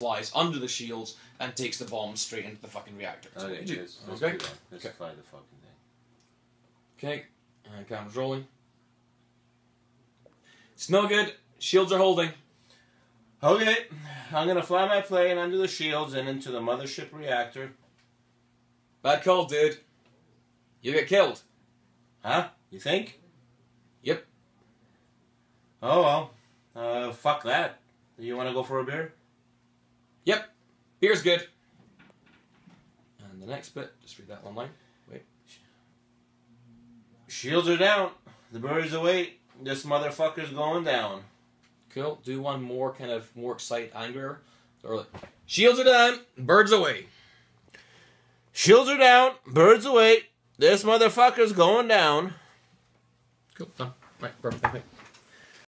flies under the shields and takes the bomb straight into the fucking reactor. That's what Okay, you do. let's, let's Okay. do that. Let's Okay. fly the fucking thing. Okay, and camera's rolling. It's no good. Shields are holding. Okay, I'm gonna fly my plane under the shields and into the mothership reactor. Bad call, dude. You get killed. Huh? You think? Yep. Oh well. Uh, fuck that. You want to go for a beer? Beer's good. And the next bit, just read that one line. Wait. Shields are down. The birds await. This motherfucker's going down. Cool. Do one more kind of more excite anger. Or shields are down, birds away. Shields are down. Birds await. This motherfucker's going down. Cool. Done. Right. Perfect. perfect.